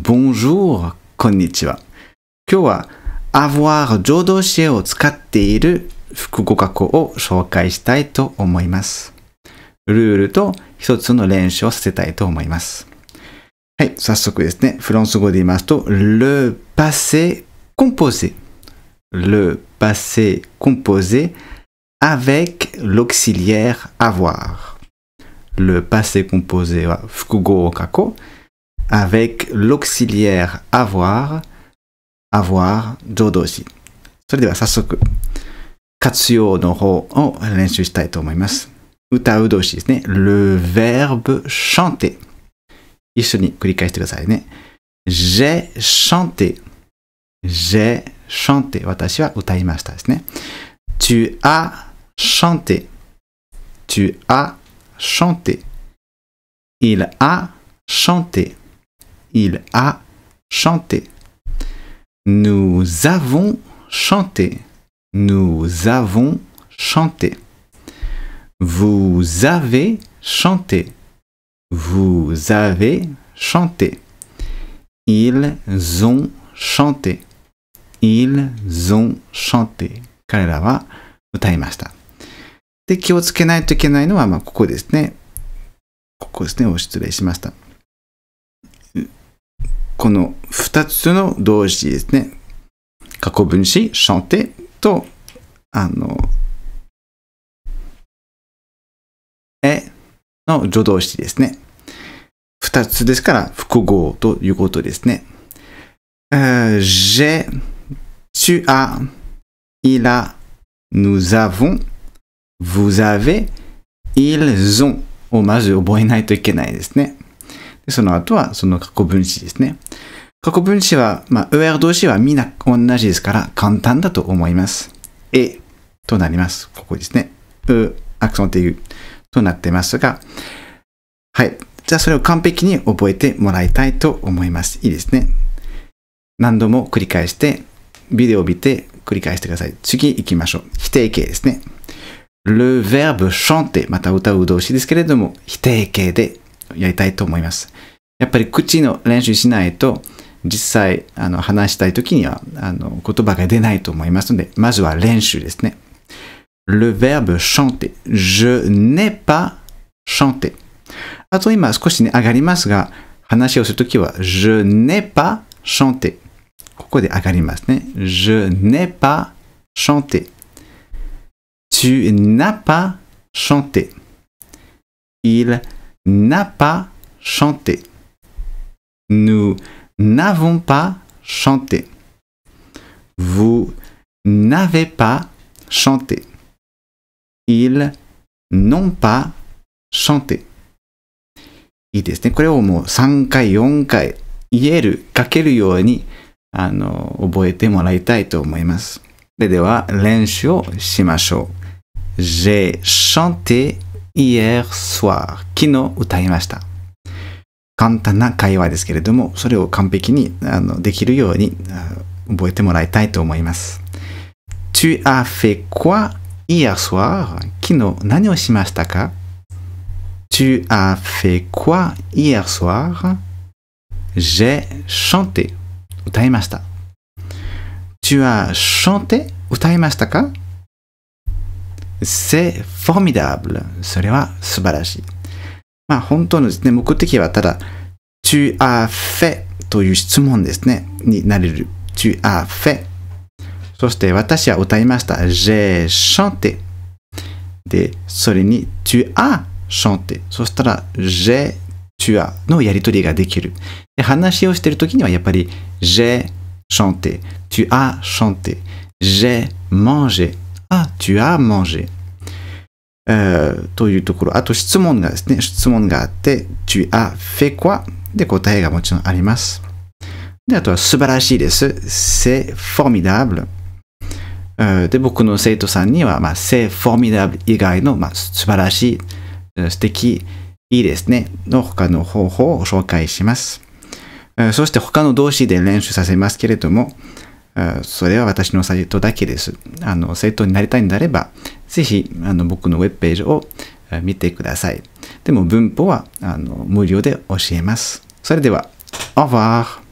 bonjour, こんにちは。今日は avoir 助動詞を使っている複語過去を紹介したいと思います。ルールと一つの練習をさせたいと思います。はい、早速ですね。フランス語で言いますと、le passé composé。le passé composé avec l'auxiliaire avoir. Le passé composé は複合過去 avec l'auxiliaire avoir, avoir 助動詞。それでは早速、活用の方を練習したいと思います。歌う動詞ですね。le verbe chanter。一緒に繰り返してくださいね。j'ai chanté。j'ai chanté。私は歌いましたですね。tu as chanté. Tu as chanté. Il a chanté. Il a chanté. Nous avons chanté. Nous avons chanté. Vous avez chanté. Vous avez chanté. Ils ont chanté. Ils ont chanté. 彼らは歌いました。で、気をつけないといけないのは、まあ、ここですね。ここですね。お失礼しました。 この二つの動詞ですね。過去分詞、chanter と、あの、えの助動詞ですね。二つですから複合ということですね。j'ai, tu as, il a, nous avons, vous avez, ils ont をまず覚えないといけないですね。でその後はその過去分詞ですね。過去分詞は、まあ、上動詞はみんな同じですから簡単だと思います。えとなります。ここですね。う、アクソンというとなってますが、はい。じゃあそれを完璧に覚えてもらいたいと思います。いいですね。何度も繰り返して、ビデオを見て繰り返してください。次行きましょう。否定形ですね。le verbe chanter また歌う動詞ですけれども、否定形でやりたいと思います。やっぱり口の練習しないと、実際あの話したい時にはあの言葉が出ないと思いますので、まずは練習ですね。le verbe chanter. je n'ai pas chanté. あと今少しね上がりますが、話をするときは je n'ai pas chanté. ここで上がりますね。je n'ai pas chanté. Tu n'as pas chanté. Il n'a pas chanté. Nous n'avons pas chanté. Vous n'avez pas chanté. Ils n'ont pas chanté. いいですね。これをもう3回、4回言える、書けるようにあの覚えてもらいたいと思います。それでは練習をしましょう。J'ai chanté hier soir. 昨日歌いました。簡単な会話ですけれども、それを完璧にあのできるように覚えてもらいたいと思います。Tu as fait quoi hier soir? 昨日何をしましたか Tu as fait quoi hier soir? J'ai chanté. 歌いました。Tu as chanté? 歌いましたか C'est formidable. それは素晴らしい。まあ本当のですね、目的はただ、tu as fait という質問ですね、になれる。tu as fait。そして私は歌いました。j'ai chanté。で、それに tu as chanté。そしたら j'ai, tu as のやりとりができる。で話をしているときにはやっぱり j'ai chanté。tu as chanté。j'ai mangé。あ、tu as mangé。というところ。あと質問がですね、質問があって、tu as fait quoi? で答えがもちろんあります。で、あとは素晴らしいです。c'est formidable。で、僕の生徒さんには、まあ、c'est formidable 以外の、まあ、素晴らしい、素敵、いいですね、の他の方法を紹介します。そして他の動詞で練習させますけれども、それは私のサイトだけです。あの、生徒になりたいんであれば、ぜひ、あの、僕のウェブページを見てください。でも文法は、あの、無料で教えます。それでは、au revoir!